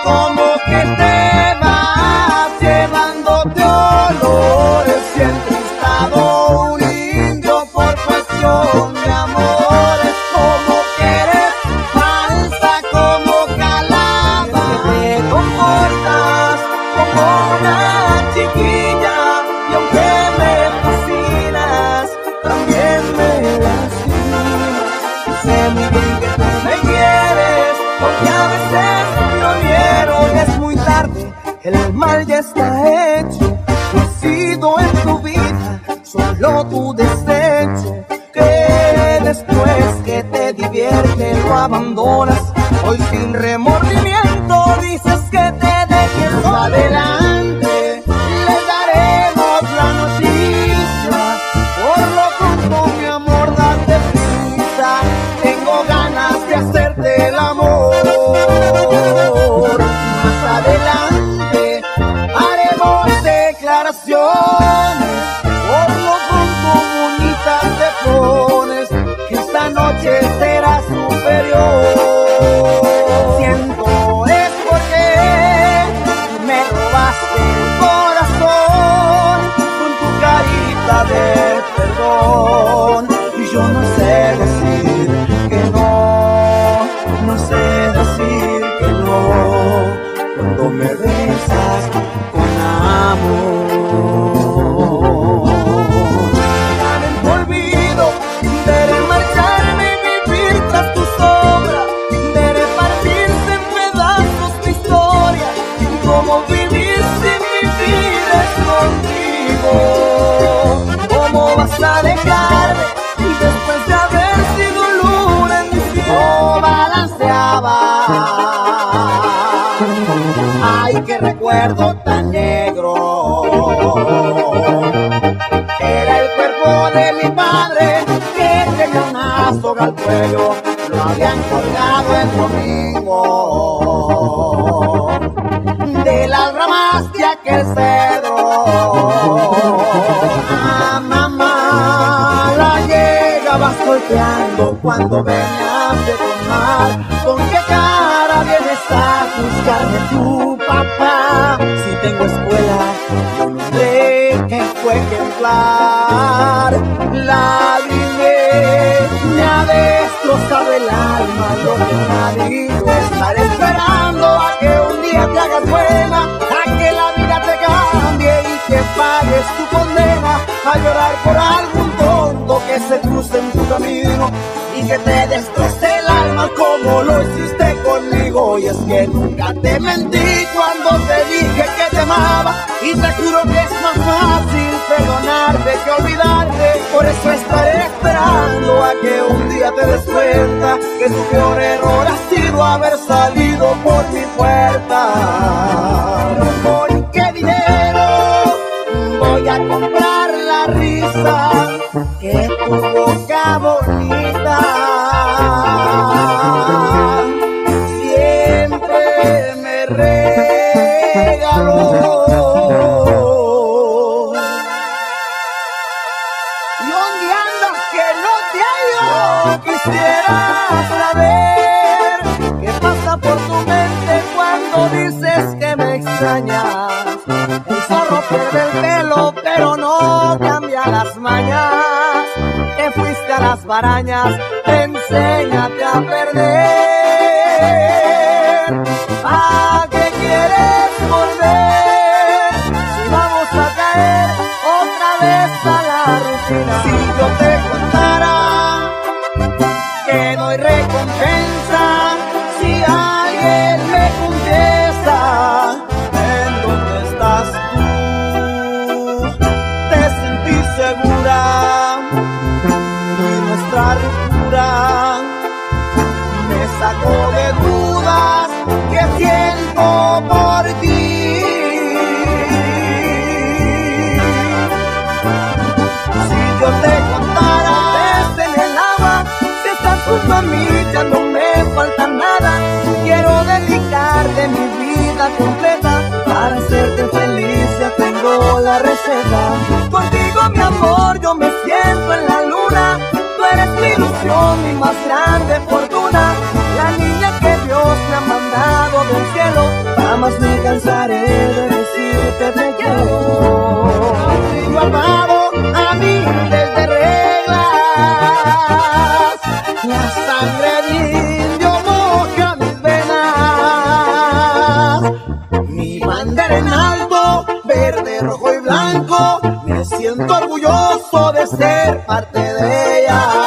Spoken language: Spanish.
como ya está hecho. Ha sido en tu vida solo tu desecho. Que después que te divierte lo abandonas. Hoy sin remordimiento dices que te dejes adelante vas a dejarme Y después de haber sido luna en balanceaba. Ay, qué recuerdo tan negro. Era el cuerpo de mi padre que tenía una soga al cuello, lo habían colgado el domingo cuando venías de tomar. ¿Con qué cara vienes a buscarme tu papá? Si tengo escuela, yo no que fue ejemplar. La vine, me ha destrozado el alma, lo que me ha dicho. Estaré esperando a que un día te hagas buena, y que te destroce el alma como lo hiciste conmigo. Y es que nunca te mentí cuando te dije que te amaba y te juro que es más fácil perdonarte que olvidarte. Por eso estaré esperando a que un día te des cuenta que tu peor error ha sido haber salido por mi puerta. ¿Por qué dinero voy a comprar risa que tu boca bonita siempre me regaló. ¿Y dónde andas que no te hallo? Quisiera saber qué pasa por tu mente cuando dices que me extrañas. El zorro pierde el pelo, pero no cambia las mañas. Te fuiste a las barañas, enséñate a perder. ¿A qué quieres volver? Si vamos a caer otra vez a la rutina. Si yo te contara que doy recompensa, de dudas que siento por ti. Si yo te contara desde el agua, si estás junto a mí ya no me falta nada. Quiero dedicarte mi vida completa para hacerte feliz. Ya tengo la receta. Contigo mi amor yo me siento en la luna. Tú eres mi ilusión, mi más grande fortuna. Jamás me cansaré de decirte te quiero. Yo amado a mí desde reglas, la sangre de indio moja mis venas, mi bandera en alto, verde, rojo y blanco, me siento orgulloso de ser parte de ella.